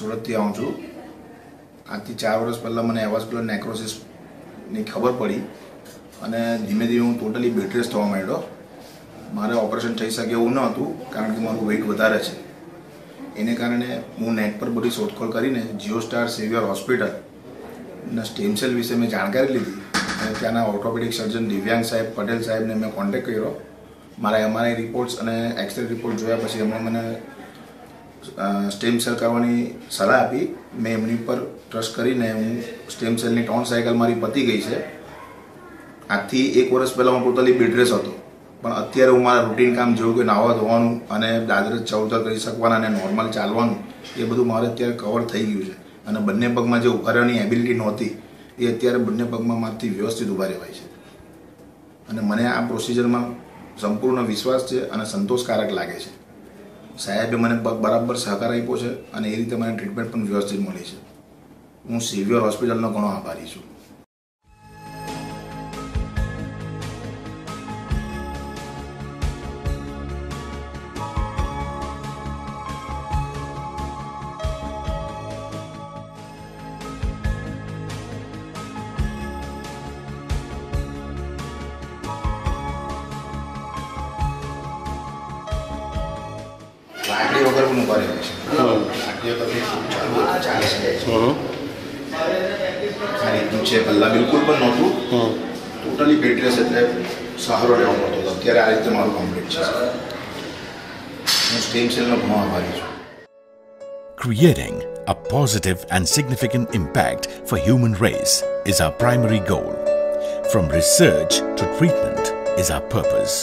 સુરતથી આવું છું. આજથી ચાર વર્ષ પહેલાં મને એવાસ્ક્યુલર નેક્રોસિસની ખબર પડી અને ધીમે ધીમે હું ટોટલી બેડરેસ થવા માંડ્યો. મારે ઓપરેશન થઈ શકે એવું ન હતું, કારણ કે મારું વેઇટ વધારે છે. એને કારણે હું નેટ પર બધી શોધખોળ કરીને જીઓ સ્ટાર સેવિયર હોસ્પિટલ ના સ્ટેમ વિશે મેં જાણકારી લીધી અને ત્યાંના ઓર્થોપેડિક સર્જન દિવ્યાંગ સાહેબ, પટેલ સાહેબને મેં કોન્ટેક્ટ કર્યો. મારા એમઆરઆઈ રિપોર્ટ્સ અને એક્સરે રિપોર્ટ જોયા પછી એમણે મને સ્ટેમ સેલ કરવાની સલાહ આપી. મેં એમની પર ટ્રસ્ટ કરીને હું સ્ટેમ સેલની ત્રણ સાયકલ મારી પતી ગઈ છે. આજથી એક વર્ષ પહેલાં હું ટોટલી બેડરેસ હતો. પણ અત્યારે હું મારા રૂટીન કામ જેવું કે નાહવા ધોવાનું અને દાદર ચૌતર કરી શકવાના અને નોર્મલ ચાલવાનું, એ બધું મારે અત્યારે કવર થઈ ગયું છે. અને બંને પગમાં જે ઊભા રહેવાની એબિલિટી નહોતી, એ અત્યારે બંને પગમાં મારથી વ્યવસ્થિત ઊભા રહેવાય છે. અને મને આ પ્રોસિજરમાં સંપૂર્ણ વિશ્વાસ છે અને સંતોષકારક લાગે છે. સાહેબે મને બરાબર સહકાર આપ્યો છે અને એ રીતે મને ટ્રીટમેન્ટ પણ વ્યવસ્થિત મળી છે. હું સિવિયર હોસ્પિટલનો ઘણો આભારી છું. લાકડી વગર પણ ઉભા રહેવાય છે લાકડી વગર બી ચાલુ ચાલે છે આ રીતનું છે પહેલાં બિલકુલ પણ નહોતું ટોટલી બેડરેસ એટલે સહારો લેવો પડતો હતો અત્યારે આ રીતે મારું કમ્પ્લીટ છે હું સ્ટેમ સેલનો ઘણો આભારી છું Creating a positive and significant impact for human race is our primary goal. From research to treatment is our purpose.